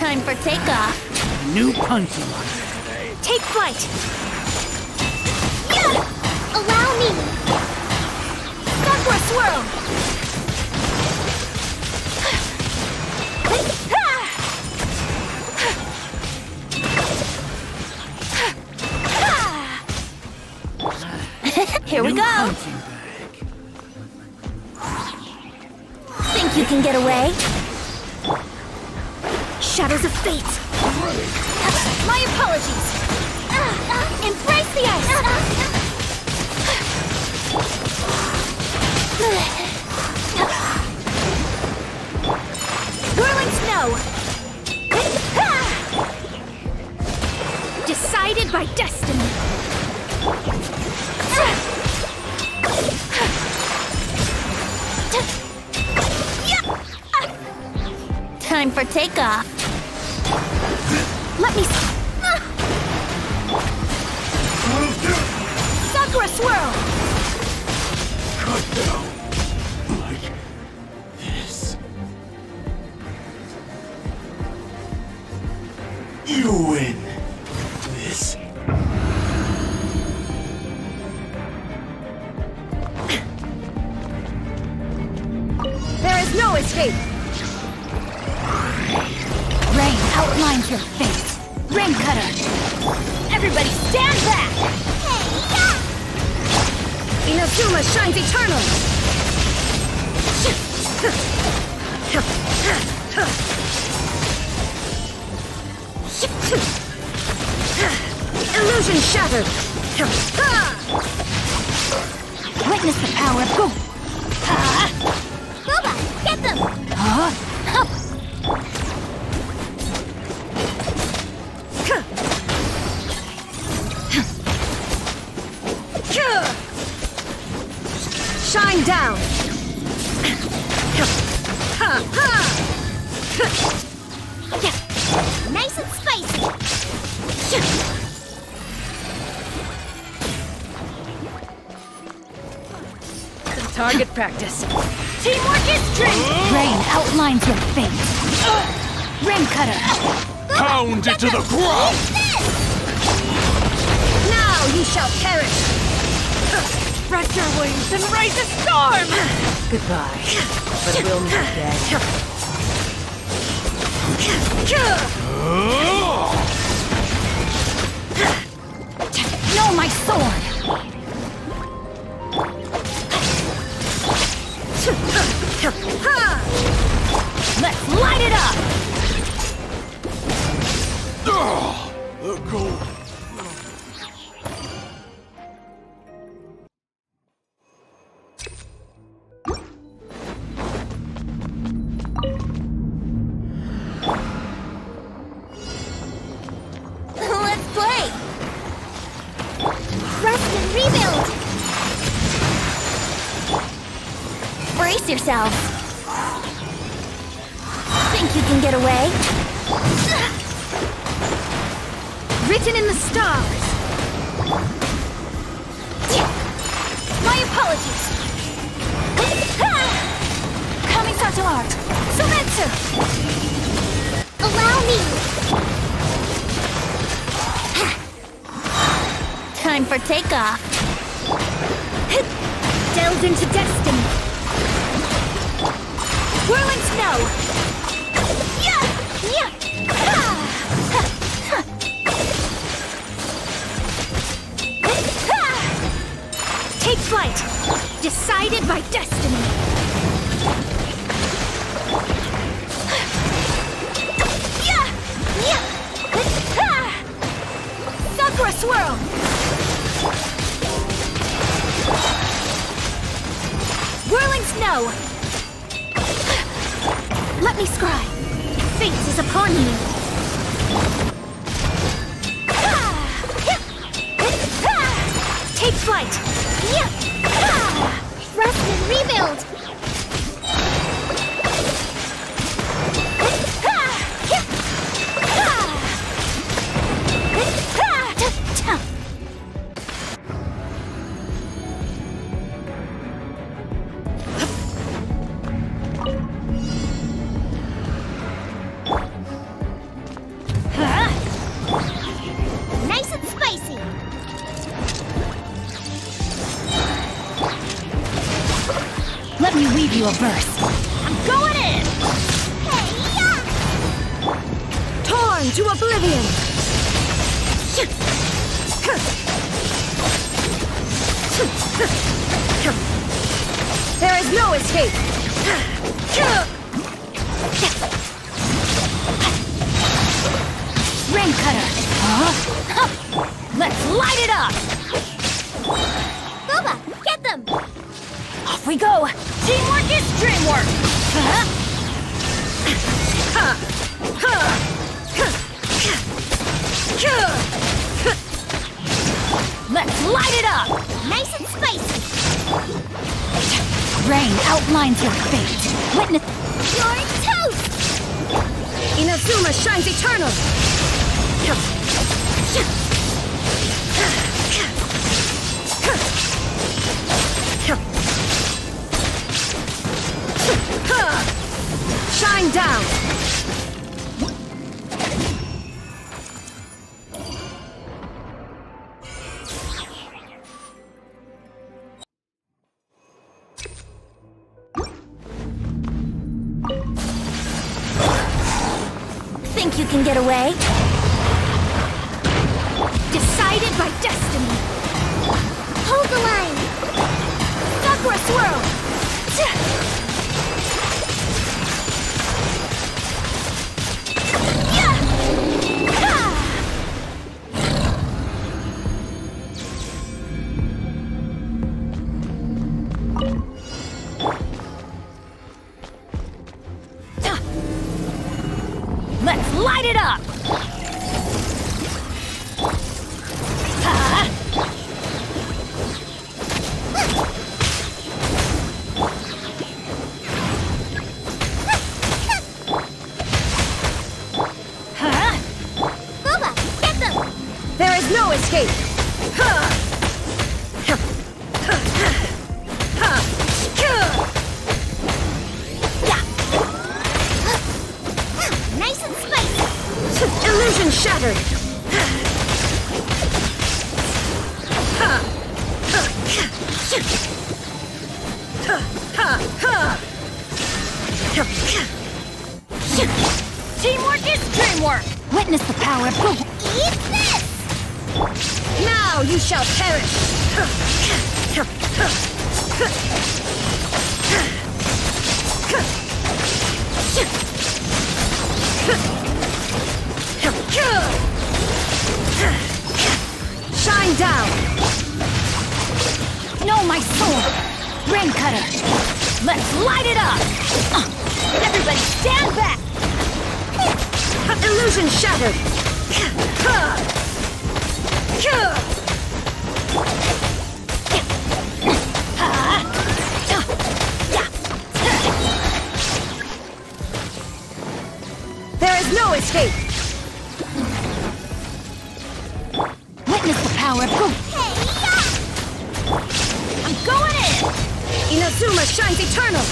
Time for takeoff. New punching. Take flight. Yeah! Allow me. Sakura swirl. Here we go. Think you can get away? Shadows of fate. My apologies. Uh, uh, embrace the ice. Whirling snow. Decided by destiny. Time for takeoff. Let me. Sakura swirl. Cut down. Like this. You win. This. There is no escape. Rain outlines your fate. Rain cutter. Everybody stand back. Inazuma shines eternal. Illusion shattered. Witness the power. Go. Target practice. Teamwork is strength! Rain outlines your fate. Rain cutter. Pound it to the ground! Now you shall perish! Spread your wings and raise a storm! Goodbye. But we'll meet again. Know my sword! Let's light it up! Think you can get away? Written in the stars! My apologies! Kamisato Art! Soumetsu! Allow me! Time for takeoff. Delved into destiny. Whirling snow. Flight. Decided by destiny. Sakura swirl. Whirling snow! Let me scry. Fate is upon you. Take flight. You a verse. I'm going in! Torn to oblivion! There is no escape! Rain cutter! Huh? Let's light it up! Guoba, get them! Off we go! Let's light it up! Nice and spicy! Rain outlines your fate. Witness. You're toast! Inazuma shines eternal! You can get away? Decided by destiny! Hold the line! Sakura swirl! Let's light it up! Huh? Guoba, get them! There is no escape! Eat this! Now you shall perish! Shine down! No, my sword! Rain cutter! Let's light it up! Everybody stand back! Illusion shattered! There is no escape! Witness the power of Google. I'm going in! Inazuma shines eternal!